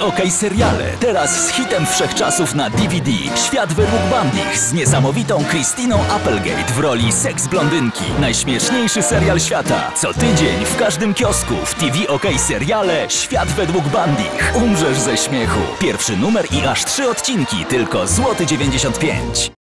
TV OK Seriale. Teraz z hitem wszechczasów na DVD. Świat według Bambich z niesamowitą Christiną Applegate w roli seks blondynki. Najśmieszniejszy serial świata. Co tydzień w każdym kiosku w TV OK Seriale Świat według Bambich. Umrzesz ze śmiechu. Pierwszy numer i aż trzy odcinki, tylko złoty 95.